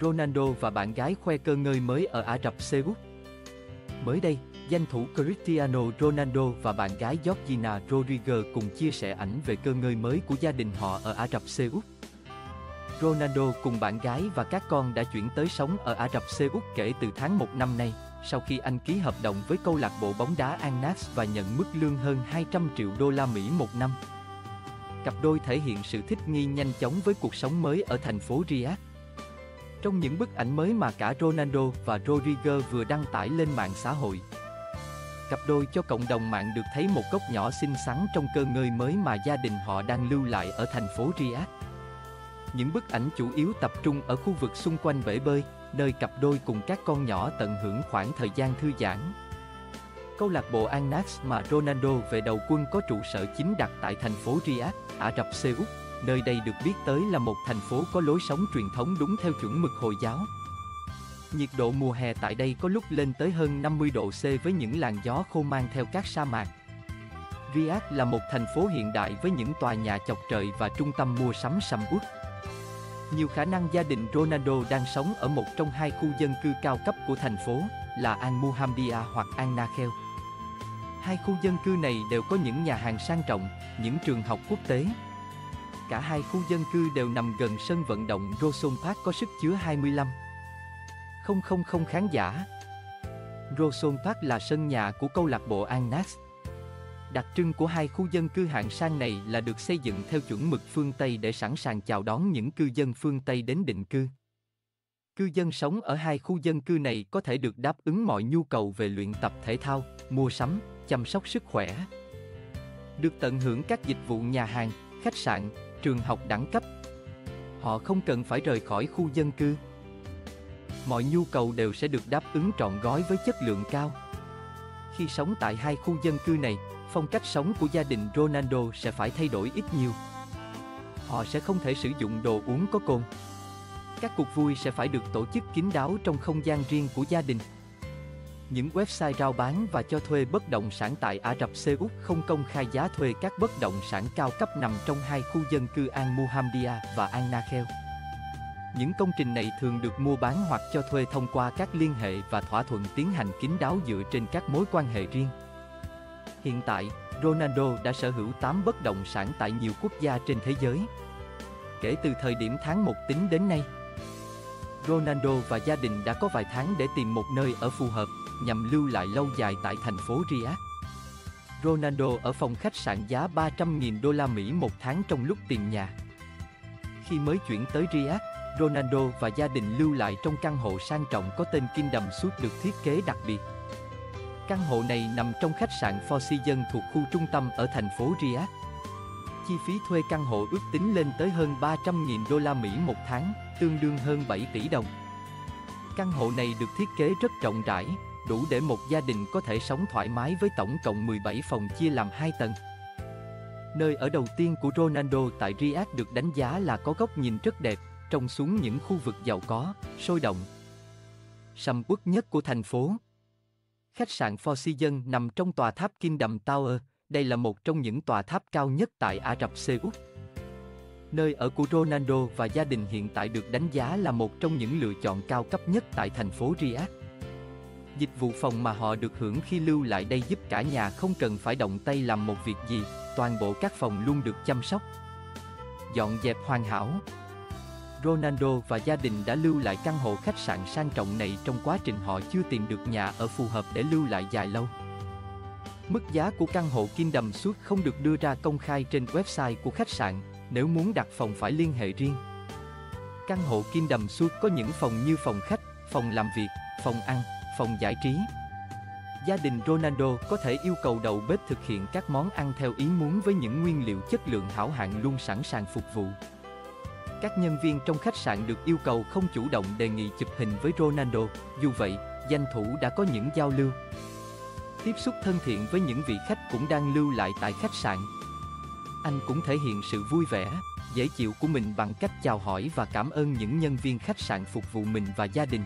Ronaldo và bạn gái khoe cơ ngơi mới ở Ả Rập Xê Út. Mới đây, danh thủ Cristiano Ronaldo và bạn gái Georgina Rodriguez cùng chia sẻ ảnh về cơ ngơi mới của gia đình họ ở Ả Rập Xê Út. Ronaldo cùng bạn gái và các con đã chuyển tới sống ở Ả Rập Xê Út kể từ tháng 1 năm nay, sau khi anh ký hợp đồng với câu lạc bộ bóng đá Al Nassr và nhận mức lương hơn 200 triệu đô la Mỹ một năm. Cặp đôi thể hiện sự thích nghi nhanh chóng với cuộc sống mới ở thành phố Riyadh. Trong những bức ảnh mới mà cả Ronaldo và Rodriguez vừa đăng tải lên mạng xã hội, cặp đôi cho cộng đồng mạng được thấy một góc nhỏ xinh xắn trong cơ ngơi mới mà gia đình họ đang lưu lại ở thành phố Riyadh. Những bức ảnh chủ yếu tập trung ở khu vực xung quanh bể bơi, nơi cặp đôi cùng các con nhỏ tận hưởng khoảng thời gian thư giãn. Câu lạc bộ Al Nassr mà Ronaldo về đầu quân có trụ sở chính đặt tại thành phố Riyadh, Ả Rập Xê Út, nơi đây được biết tới là một thành phố có lối sống truyền thống đúng theo chuẩn mực Hồi giáo. Nhiệt độ mùa hè tại đây có lúc lên tới hơn 50 độ C với những làn gió khô mang theo các sa mạc. Riyadh là một thành phố hiện đại với những tòa nhà chọc trời và trung tâm mua sắm sầm uất. Nhiều khả năng gia đình Ronaldo đang sống ở một trong hai khu dân cư cao cấp của thành phố, là Al Muhamdia hoặc Al Nakhel. Hai khu dân cư này đều có những nhà hàng sang trọng, những trường học quốc tế. Cả hai khu dân cư đều nằm gần sân vận động Roson Park có sức chứa 25 000 khán giả. Roson Park là sân nhà của câu lạc bộ Al Đặc trưng của hai khu dân cư hạng sang này là được xây dựng theo chuẩn mực phương Tây để sẵn sàng chào đón những cư dân phương Tây đến định cư. Cư dân sống ở hai khu dân cư này có thể được đáp ứng mọi nhu cầu về luyện tập thể thao, mua sắm, chăm sóc sức khỏe. Được tận hưởng các dịch vụ nhà hàng, khách sạn, trường học đẳng cấp. Họ không cần phải rời khỏi khu dân cư. Mọi nhu cầu đều sẽ được đáp ứng trọn gói với chất lượng cao. Khi sống tại hai khu dân cư này, phong cách sống của gia đình Ronaldo sẽ phải thay đổi ít nhiều. Họ sẽ không thể sử dụng đồ uống có cồn. Các cuộc vui sẽ phải được tổ chức kín đáo trong không gian riêng của gia đình. Những website rao bán và cho thuê bất động sản tại Ả Rập Xê Út không công khai giá thuê các bất động sản cao cấp nằm trong hai khu dân cư Al Muhamdia và Al Nakhel. Những công trình này thường được mua bán hoặc cho thuê thông qua các liên hệ và thỏa thuận tiến hành kín đáo dựa trên các mối quan hệ riêng. Hiện tại, Ronaldo đã sở hữu 8 bất động sản tại nhiều quốc gia trên thế giới. Kể từ thời điểm tháng 1 tính đến nay, Ronaldo và gia đình đã có vài tháng để tìm một nơi ở phù hợp nhằm lưu lại lâu dài tại thành phố Riyadh. Ronaldo ở phòng khách sạn giá 300.000 đô la Mỹ một tháng trong lúc tìm nhà. Khi mới chuyển tới Riyadh, Ronaldo và gia đình lưu lại trong căn hộ sang trọng có tên Kingdom Suite được thiết kế đặc biệt. Căn hộ này nằm trong khách sạn Four Seasons thuộc khu trung tâm ở thành phố Riyadh. Chi phí thuê căn hộ ước tính lên tới hơn 300.000 đô la Mỹ một tháng, tương đương hơn 7 tỷ đồng. Căn hộ này được thiết kế rất rộng rãi, đủ để một gia đình có thể sống thoải mái với tổng cộng 17 phòng chia làm 2 tầng. Nơi ở đầu tiên của Ronaldo tại Riyadh được đánh giá là có góc nhìn rất đẹp, trông xuống những khu vực giàu có, sôi động. Sầm uất nhất của thành phố. Khách sạn Four Seasons nằm trong tòa tháp Kingdom Tower, đây là một trong những tòa tháp cao nhất tại Ả Rập Xê Út. Nơi ở của Ronaldo và gia đình hiện tại được đánh giá là một trong những lựa chọn cao cấp nhất tại thành phố Riyadh. Dịch vụ phòng mà họ được hưởng khi lưu lại đây giúp cả nhà không cần phải động tay làm một việc gì, toàn bộ các phòng luôn được chăm sóc. Dọn dẹp hoàn hảo. Ronaldo và gia đình đã lưu lại căn hộ khách sạn sang trọng này trong quá trình họ chưa tìm được nhà ở phù hợp để lưu lại dài lâu. Mức giá của căn hộ Kingdom Suite không được đưa ra công khai trên website của khách sạn, nếu muốn đặt phòng phải liên hệ riêng. Căn hộ Kingdom Suite có những phòng như phòng khách, phòng làm việc, phòng ăn, phòng giải trí. Gia đình Ronaldo có thể yêu cầu đầu bếp thực hiện các món ăn theo ý muốn với những nguyên liệu chất lượng hảo hạng luôn sẵn sàng phục vụ. Các nhân viên trong khách sạn được yêu cầu không chủ động đề nghị chụp hình với Ronaldo, dù vậy, danh thủ đã có những giao lưu. Tiếp xúc thân thiện với những vị khách cũng đang lưu lại tại khách sạn. Anh cũng thể hiện sự vui vẻ, dễ chịu của mình bằng cách chào hỏi và cảm ơn những nhân viên khách sạn phục vụ mình và gia đình.